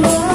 more.